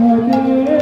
Oh,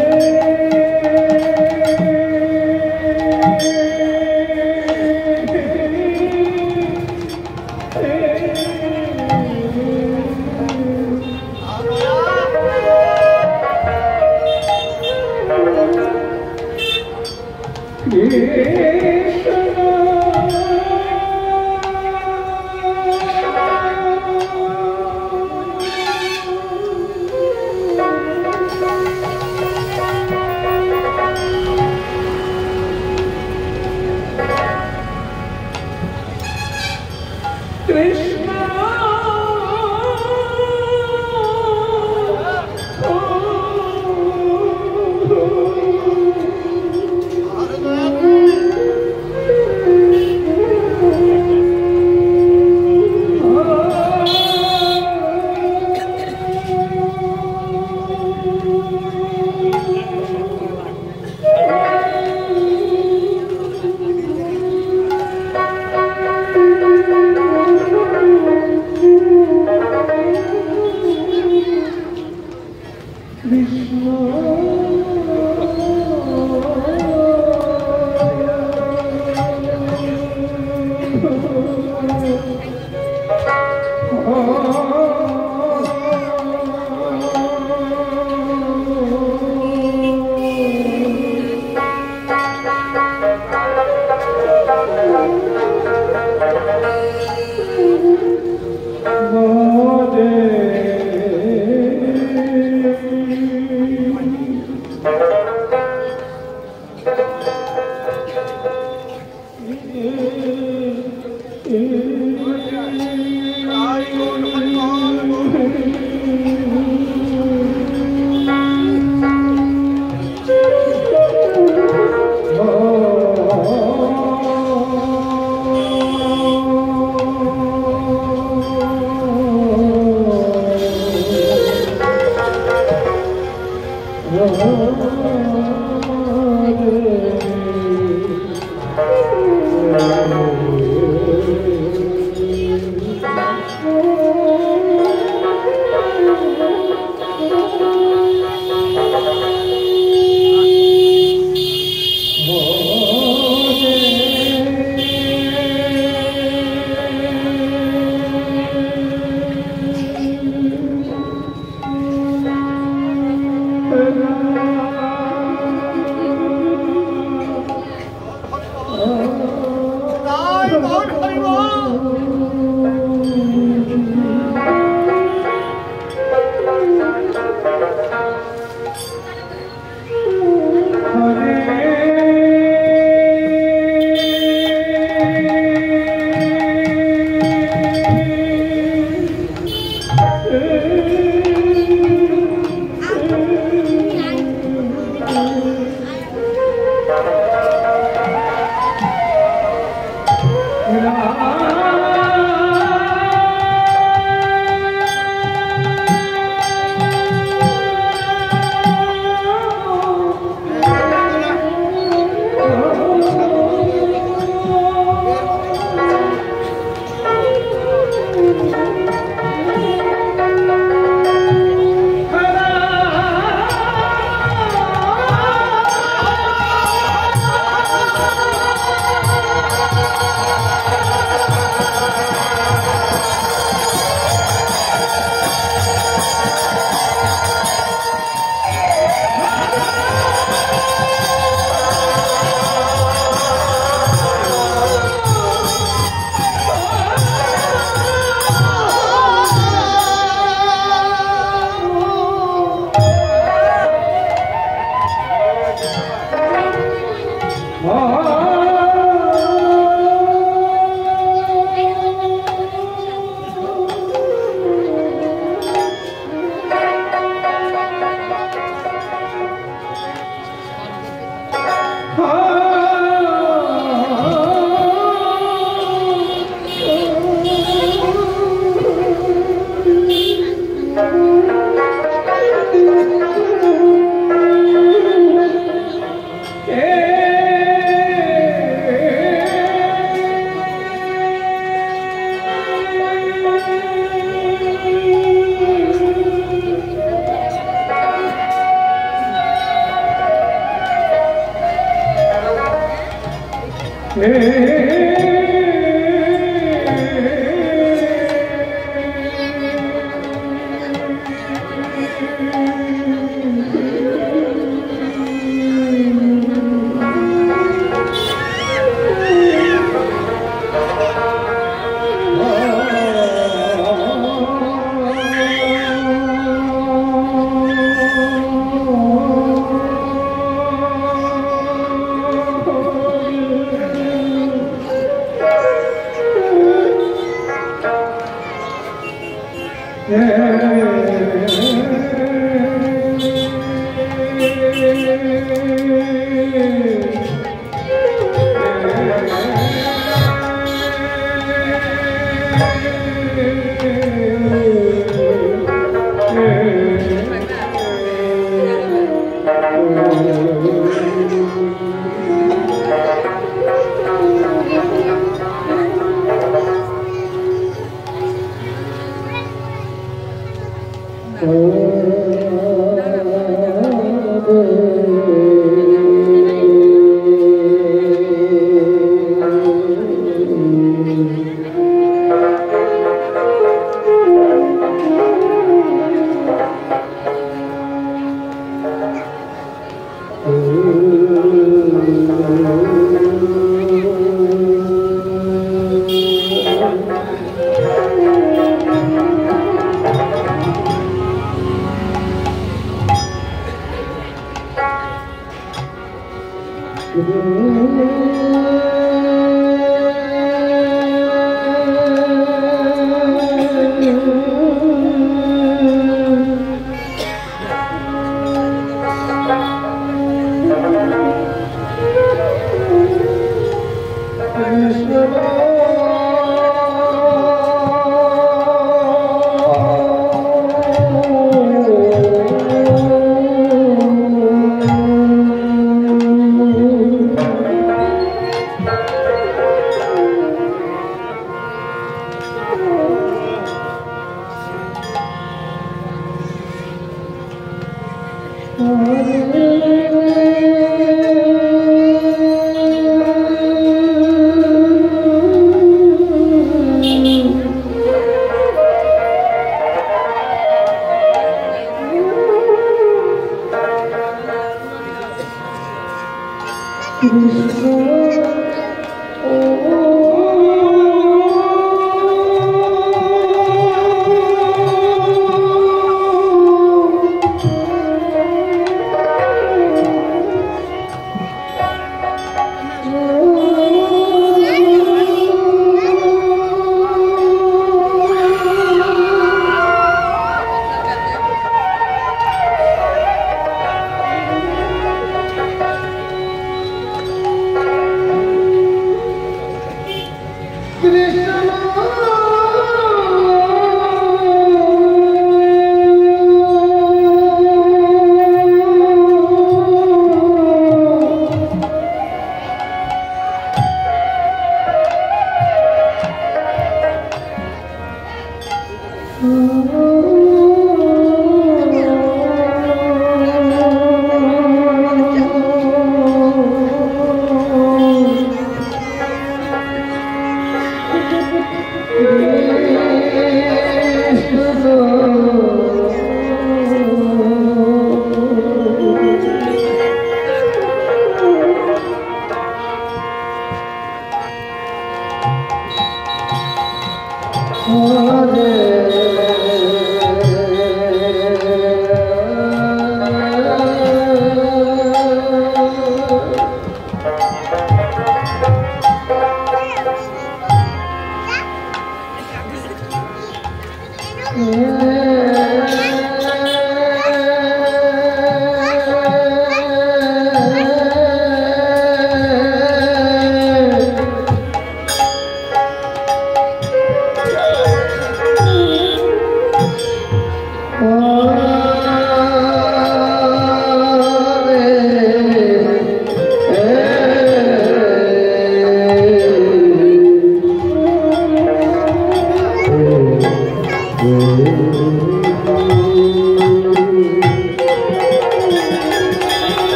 ಆ 你说 Krishna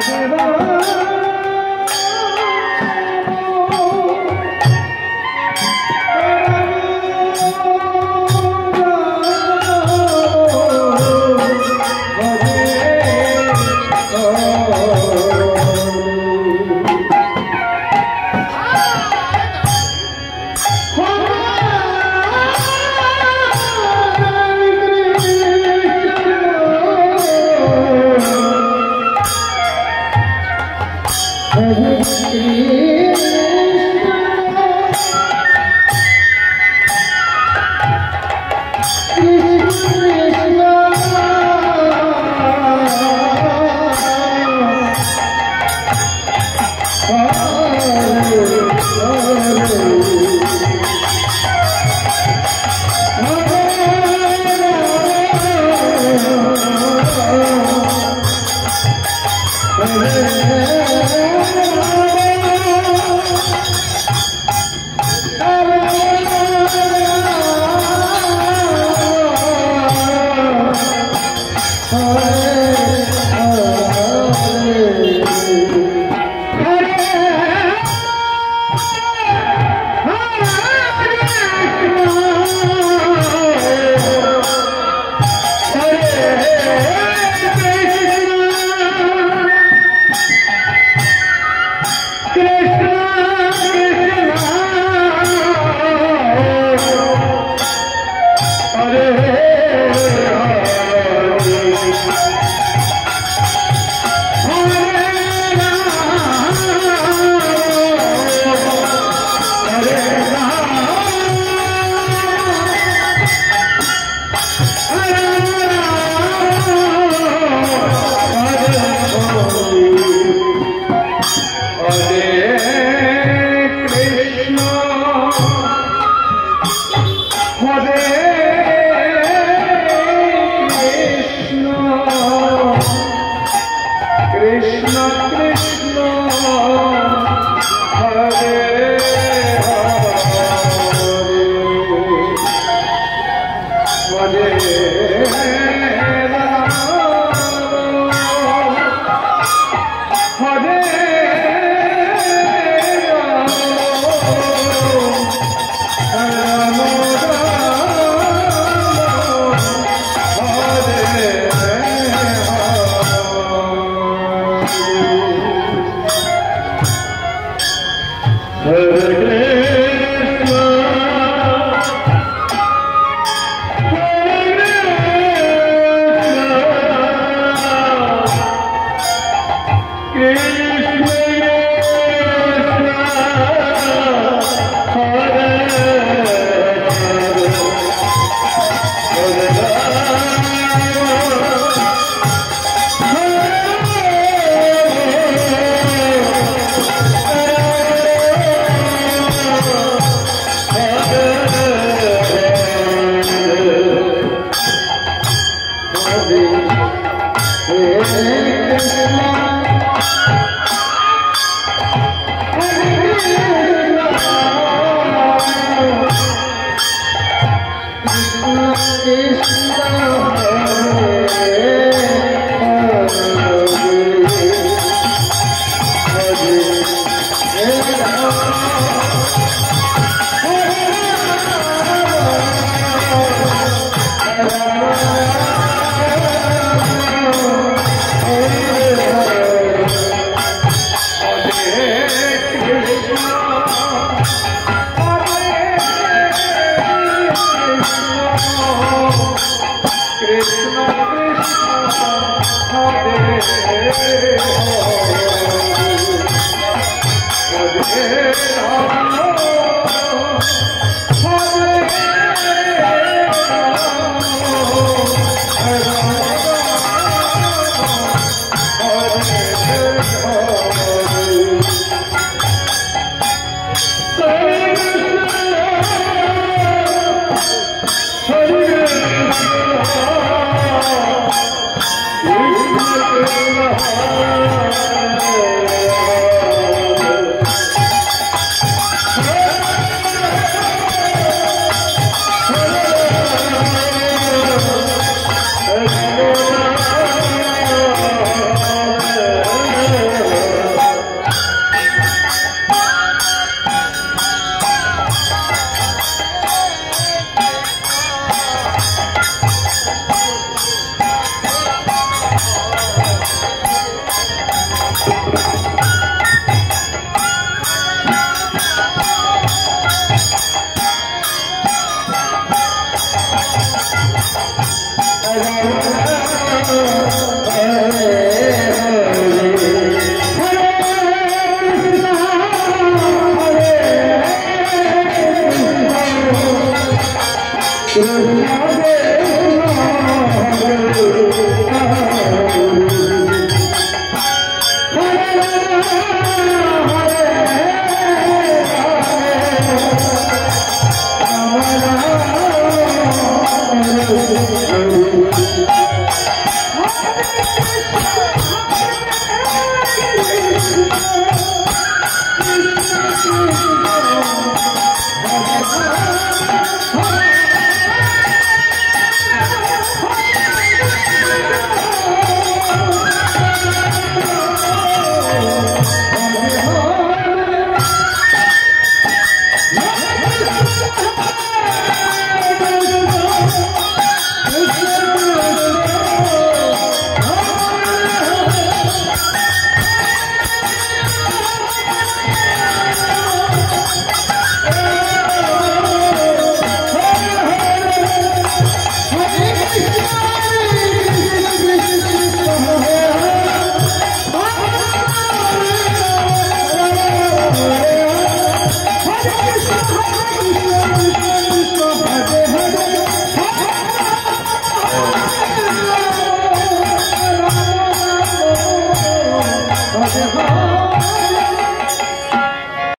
快快 Krishna